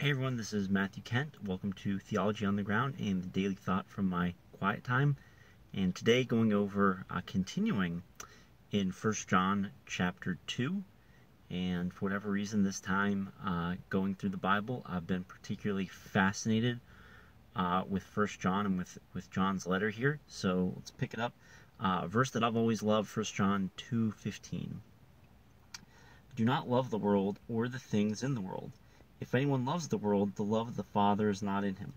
Hey everyone, this is Matthew Kent. Welcome to Theology on the Ground and the daily thought from my quiet time. And today, going over uh, continuing in First John chapter 2. And for whatever reason, this time uh, going through the Bible, I've been particularly fascinated uh, with First John and with, with John's letter here. So let's pick it up. Uh, a verse that I've always loved, First John 2.15. Do not love the world or the things in the world. If anyone loves the world, the love of the Father is not in him.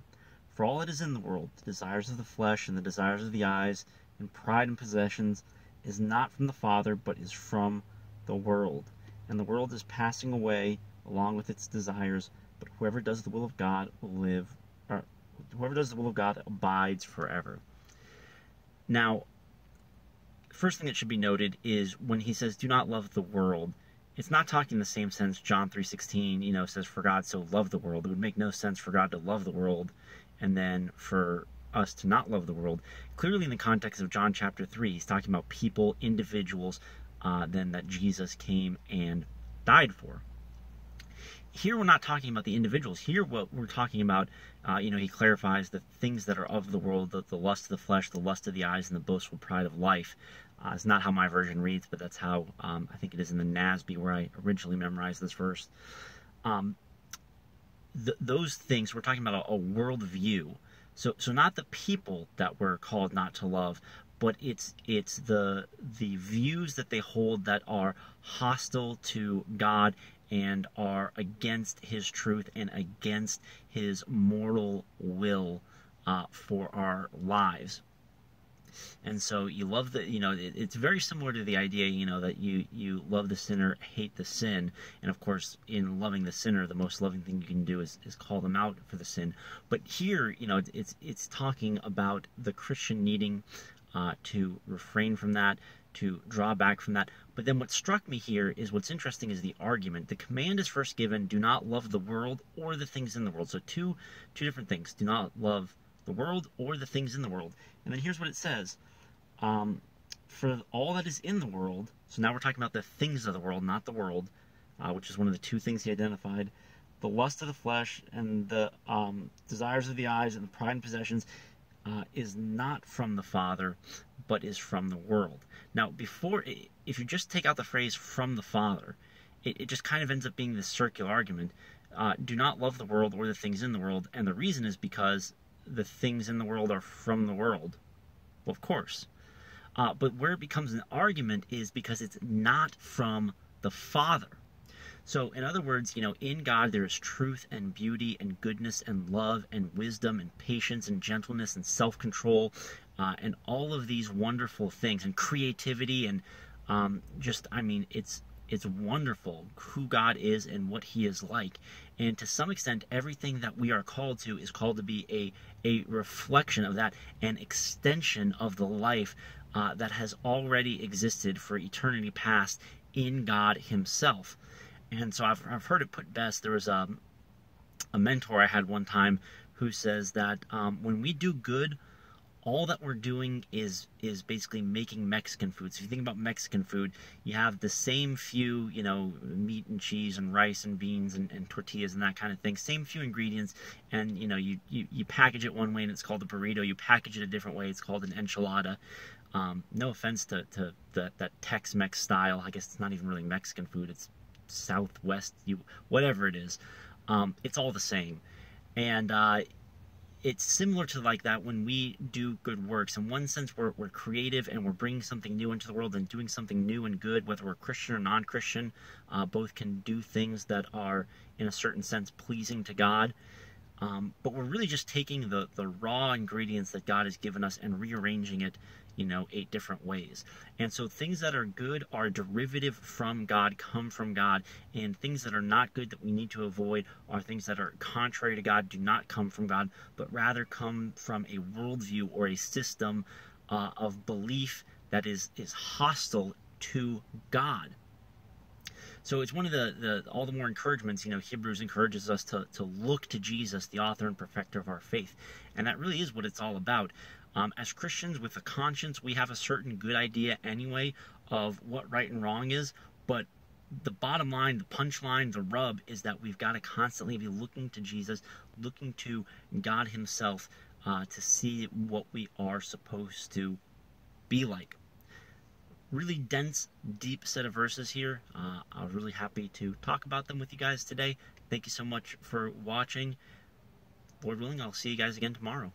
For all that is in the world, the desires of the flesh and the desires of the eyes, and pride and possessions, is not from the Father, but is from the world. And the world is passing away along with its desires, but whoever does the will of God will live, or whoever does the will of God abides forever. Now, first thing that should be noted is when he says, do not love the world, it's not talking the same sense John 3:16, you know, says for God so loved the world. It would make no sense for God to love the world and then for us to not love the world. Clearly in the context of John chapter 3, he's talking about people, individuals, uh, then that Jesus came and died for. Here we're not talking about the individuals. Here what we're talking about, uh, you know, he clarifies the things that are of the world, the, the lust of the flesh, the lust of the eyes, and the boastful pride of life. Uh, it's not how my version reads, but that's how um, I think it is in the NASB where I originally memorized this verse. Um, th- those things, we're talking about a, a worldview. So, so not the people that we're called not to love, but it's it's the the views that they hold that are hostile to God and are against His truth and against His mortal will uh, for our lives. And so you love the you know it, it's very similar to the idea you know that you you love the sinner hate the sin. And of course in loving the sinner the most loving thing you can do is, is call them out for the sin. But here you know it's it's talking about the christian needing uh, to refrain from that to draw back from that. But then what struck me here is what's interesting is the argument. The command is first given do not love the world or the things in the world. So two two different things. Do not love the world or the things in the world. And then here's what it says. Um, For all that is in the world, so now we're talking about the things of the world, not the world, uh, which is one of the two things he identified. The lust of the flesh and the um, desires of the eyes and the pride and possessions. Uh, is not from the Father, but is from the world. Now, before, if you just take out the phrase from the Father, it, it just kind of ends up being this circular argument. Uh, do not love the world or the things in the world. And the reason is because the things in the world are from the world. Well, of course. Uh, but where it becomes an argument is because it's not from the Father. So, in other words, you know, in God there is truth and beauty and goodness and love and wisdom and patience and gentleness and self control uh, and all of these wonderful things and creativity and um, just, I mean, it's it's wonderful who God is and what He is like. And to some extent, everything that we are called to is called to be a, a reflection of that, an extension of the life uh, that has already existed for eternity past in God Himself. And so I've, I've heard it put best. There was a, a mentor I had one time who says that um, when we do good, all that we're doing is is basically making Mexican food. So if you think about Mexican food, you have the same few, you know, meat and cheese and rice and beans and, and tortillas and that kind of thing. Same few ingredients, and you know, you, you, you package it one way and it's called a burrito. You package it a different way, it's called an enchilada. Um, no offense to, to the, that Tex-Mex style. I guess it's not even really Mexican food. It's Southwest, you whatever it is. Um, it's all the same. And uh, it's similar to like that when we do good works. In one sense, we're, we're creative and we're bringing something new into the world and doing something new and good, whether we're Christian or non Christian. Uh, both can do things that are, in a certain sense, pleasing to God. Um, but we're really just taking the, the raw ingredients that God has given us and rearranging it you know, eight different ways. And so things that are good are derivative from God, come from God, and things that are not good that we need to avoid are things that are contrary to God, do not come from God, but rather come from a worldview or a system uh, of belief that is, is hostile to God. So it's one of the, the all the more encouragements, you know, Hebrews encourages us to, to look to Jesus, the author and perfecter of our faith. And that really is what it's all about. Um, as Christians with a conscience, we have a certain good idea anyway of what right and wrong is, but the bottom line, the punchline, the rub is that we've got to constantly be looking to Jesus, looking to God Himself uh, to see what we are supposed to be like. Really dense, deep set of verses here. Uh, I was really happy to talk about them with you guys today. Thank you so much for watching. Lord willing, I'll see you guys again tomorrow.